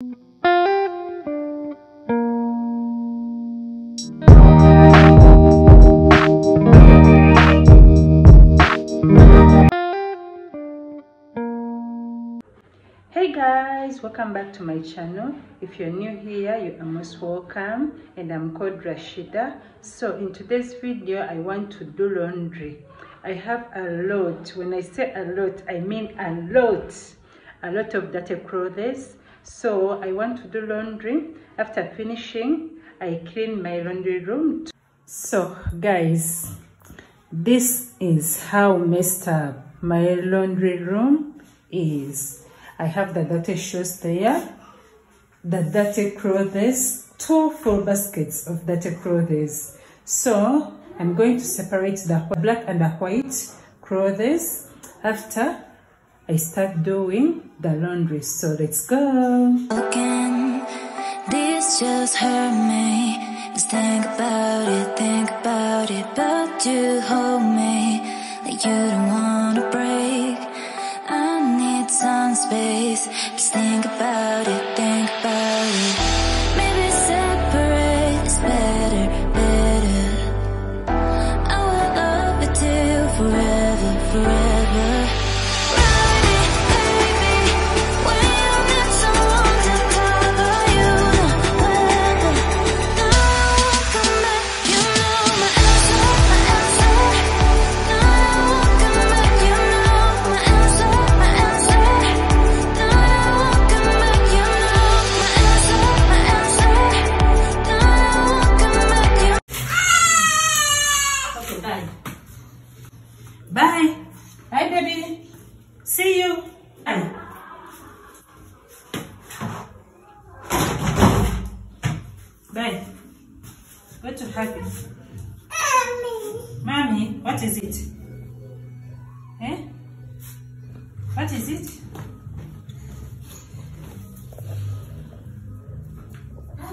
hey guys welcome back to my channel. If you're new here you are most welcome and i'm called Rasheedah. So in today's video i want to do laundry. I have a lot. When i say a lot i mean a lot. A lot of dirty clothes so i want to do laundry. After finishing i clean my laundry room. So guys this is how messed up my laundry room is. I have the dirty shoes there, the dirty clothes, two full baskets of dirty clothes. So I'm going to separate the black and the white clothes. After I start doing the laundry. So let's go. Again, this just hurt me. Just think about it, think about it, but you hold me like you don't wanna break. I need some space.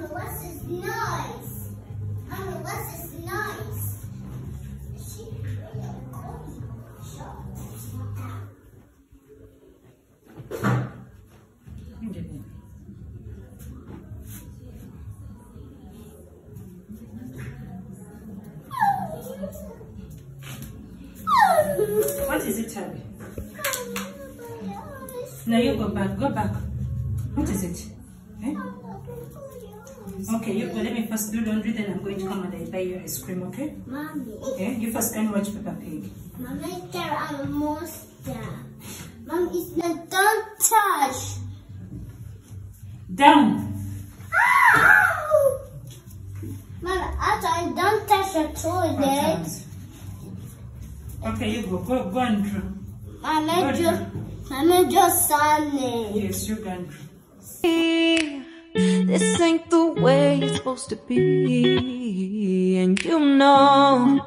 This noise? Mama, what's this noise? She really cold. Shut oh, What is it, Abby? Oh, no, you go back. Go back. Do laundry, then I'm going to come and I buy you ice cream, okay? Mommy, Okay, you first can watch Peppa Pig. Mommy, there are a monster. Mom, it's not, don't touch. Down! Mama, I don't touch the toilet. Okay, you go. Go, go and draw. Mama, just, Mama, just sunny. Yes, you can draw. This ain't the way it's supposed to be. And you know,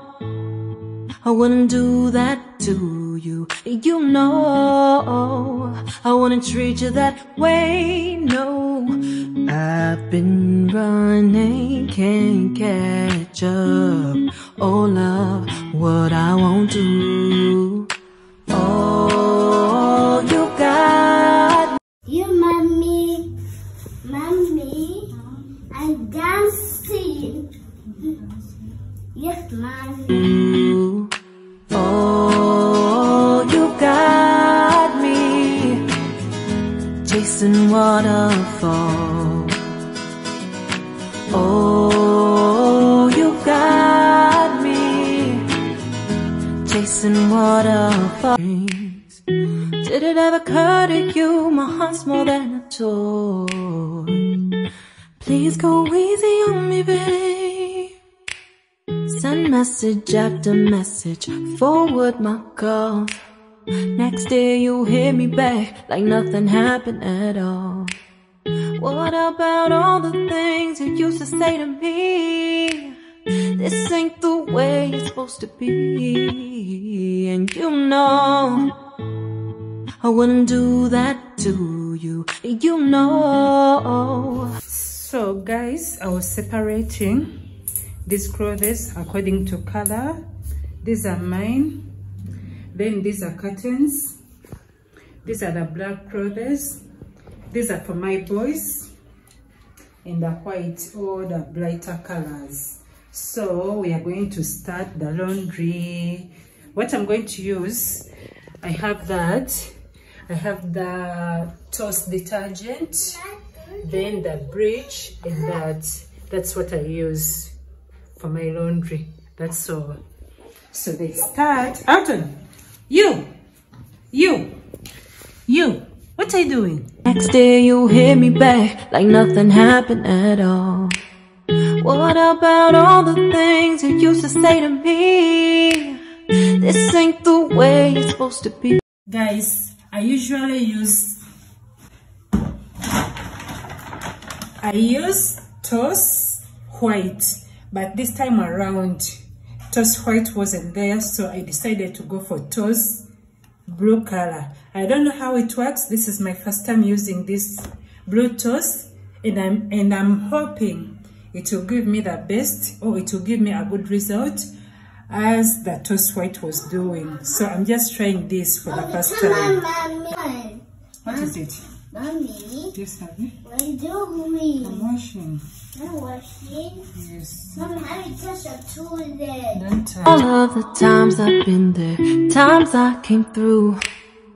I wouldn't do that to you. You know, I wouldn't treat you that way. No, I've been running, can't catch up. Oh, love, what I won't do. Chasing waterfalls. Oh, you got me chasing waterfalls. Did it ever occur to you my heart's more than a toy? Please go easy on me, babe. Send message after message, forward my calls. Next day you hit me back like nothing happened at all. What about all the things you used to say to me? This ain't the way it's supposed to be. And you know, I wouldn't do that to you. You know. So, guys, I was separating these clothes according to color. These are mine. Then these are curtains. These are the black clothes. these are for my boys. And the white or the brighter colors. So we are going to start the laundry. What i'm going to use i have that. I have the toast detergent. Then the bridge and that. That's what i use for my laundry. That's all. So they start. Alton you you you what are you doing Next day you hit me back like nothing happened at all. What about all the things you used to say to me? This ain't the way it's supposed to be. guys i usually use i use toast white but this time around toast white wasn't there so i decided to go for toast blue color. I don't know how it works. This is my first time using this blue toast and i'm and i'm hoping it will give me the best or it will give me a good result as the toast white was doing. So i'm just trying this for the first time. What is it Mommy, yes honey what are you doing? i'm washing I'm washing. yes Mom, how do you touch your toilet? don't touch All of the times I've been there, times I came through.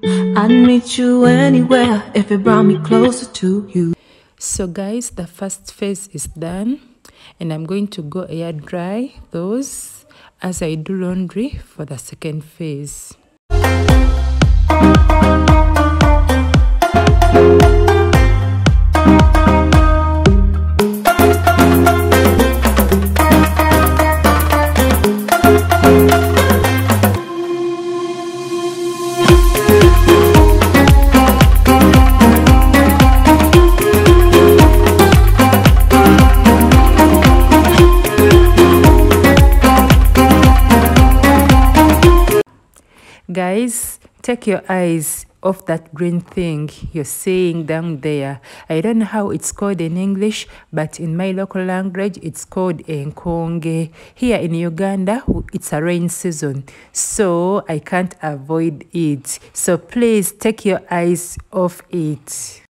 I'd meet you anywhere if it brought me closer to you. So guys, the first phase is done and I'm going to go air dry those as I do laundry for the second phase. Take your eyes off that green thing you're seeing down there. I don't know how it's called in English, but in my local language, it's called enkonge. Here in Uganda, it's a rain season, so I can't avoid it. So please take your eyes off it.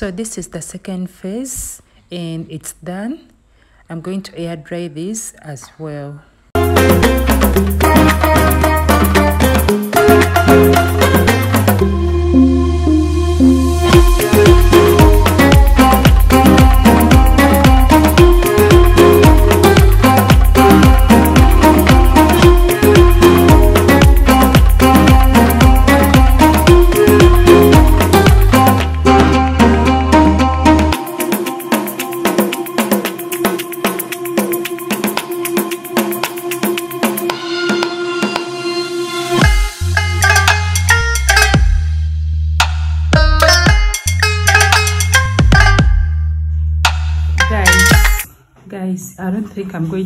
So this is the second phase and it's done. I'm going to air dry this as well.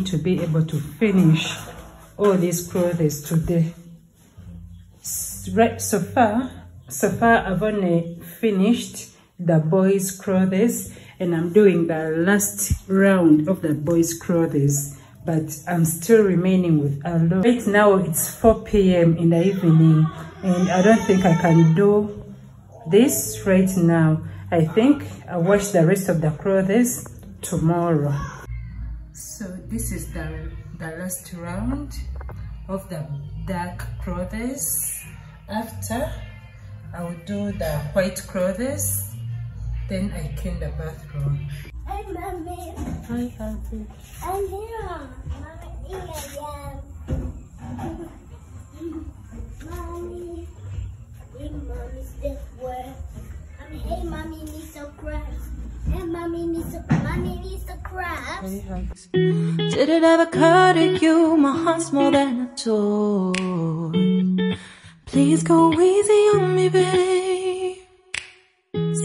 To be able to finish all these clothes today. So far so far i've only finished the boys clothes and i'm doing the last round of the boys clothes but i'm still remaining with a lot right now it's 4 p.m in the evening and i don't think i can do this right now. I think i'll wash the rest of the clothes tomorrow so this is the the last round of the dark clothes after i will do the white clothes then i clean the bathroom Hey, mommy. hi happy I'm here. Mommy, Mommy. Hey, mommy? I'm hey, mommy needs some crabs. Did it ever occur to you my heart's more than a toy? Please go easy on me, babe.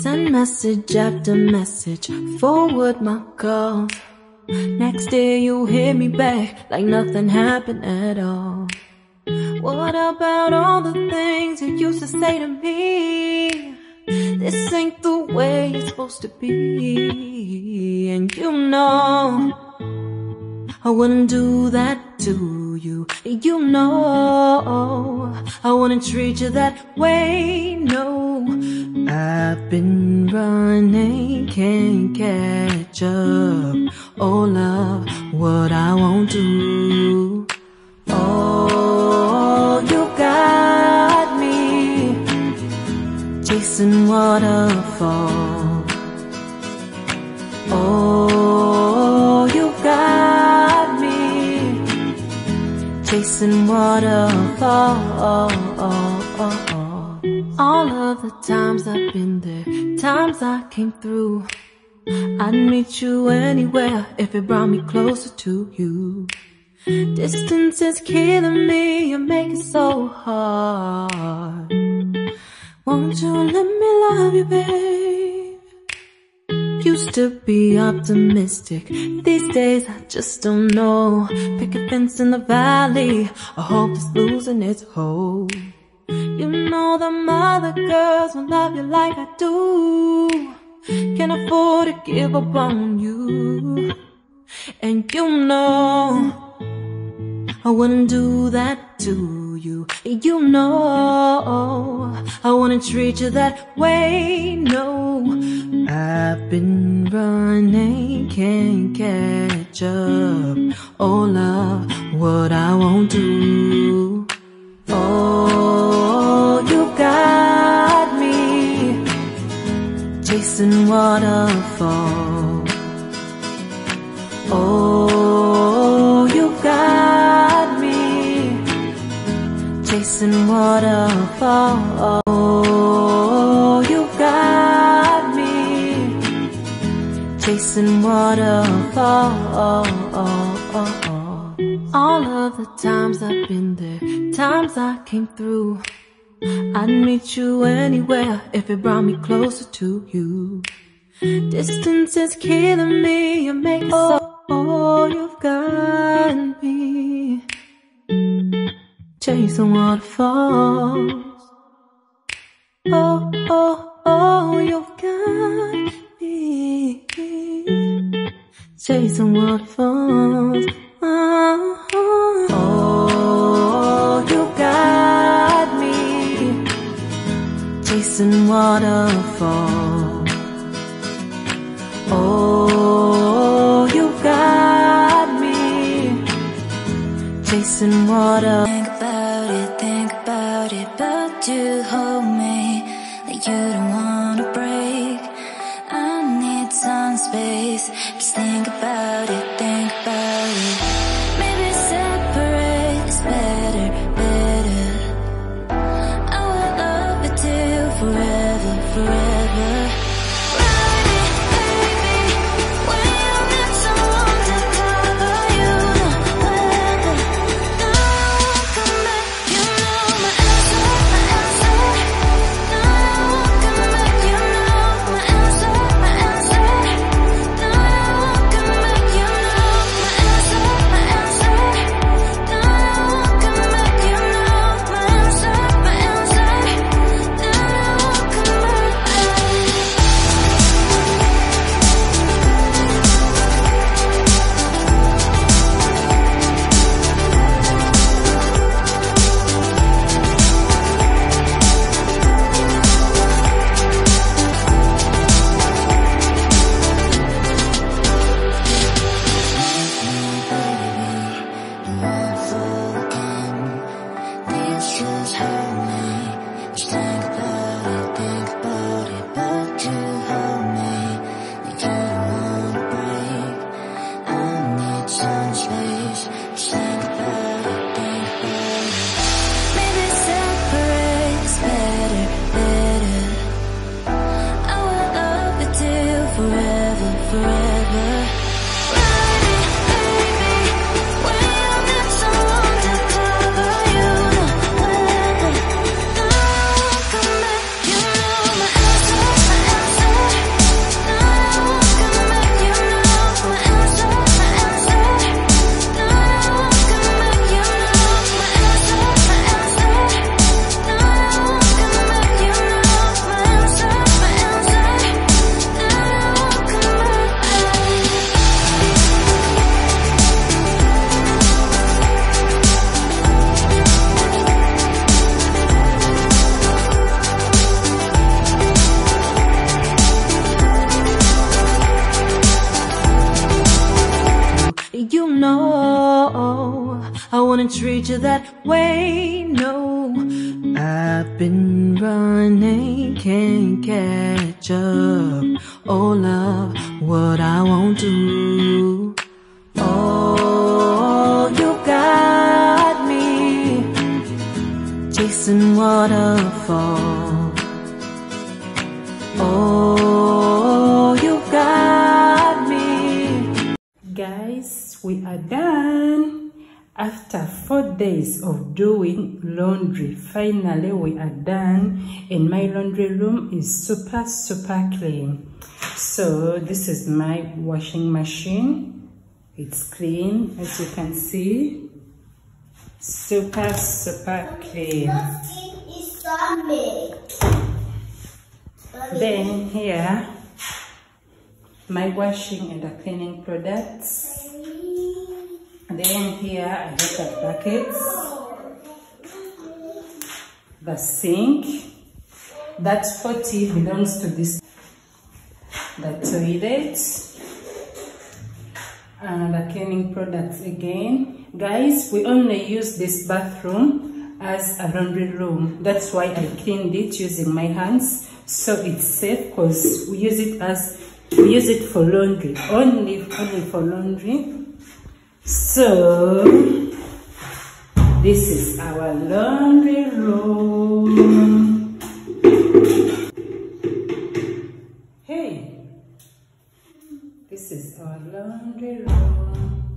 Send message after message, forward my calls. Next day you hit me back like nothing happened at all. What about all the things you used to say to me? This ain't the way it's supposed to be. And you know, I wouldn't do that to you. You know, I wouldn't treat you that way. No, I've been running, can't catch up. Oh, love, what I won't do. Chasing waterfall. Oh, you got me chasing waterfall. All of the times I've been there, times I came through. I'd meet you anywhere if it brought me closer to you. Distance is killing me, you make it so hard. Won't you let me love you, babe? Used to be optimistic, these days I just don't know. Pick a fence in the valley, I hope it's losing its hold. You know the other girls will love you like I do. Can't afford to give up on you. And you know, I wouldn't do that to you. You know, I wanna treat you that way. No, I've been running, can't catch up. Oh, love, what I won't do. Oh, you got me chasing waterfall. Chasing waterfall. Oh, you got me chasing waterfall. All of the times I've been there, times I came through. I'd meet you anywhere if it brought me closer to you. Distance is killing me, you make it so. Oh, you've got me chasing waterfalls. Oh, oh, oh, you've got me chasing waterfalls. Uh-huh. Oh, oh, you got me chasing waterfalls. Oh, you got me chasing water. You hold me like you don't that way, no. I've been running, can't catch up. Oh, love, what I won't do. Oh, you got me chasing waterfall. Oh, you got me. Guys, we are done. After four days of doing laundry, finally we are done and my laundry room is super, super clean. So this is my washing machine. It's clean as you can see. Super, super clean. Then here, my washing and the cleaning products. Then here I have the buckets, the sink. That 40 belongs to this, the toilet, and the cleaning products again. Guys, we only use this bathroom as a laundry room. That's why I cleaned it using my hands. So it's safe because we use it as, we use it for laundry, only, only for laundry. So, this is our laundry room. Hey, this is our laundry room.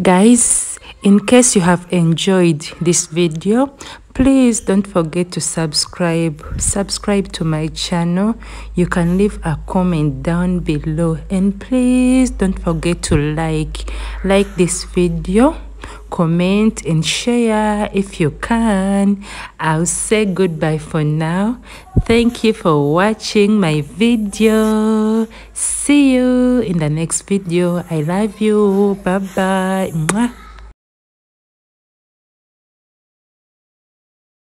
Guys, in case you have enjoyed this video, please don't forget to subscribe subscribe to my channel. You can leave a comment down below. And please don't forget to like like this video comment and share if you can. I'll say goodbye for now. Thank you for watching my video. See you in the next video. I love you. Bye bye.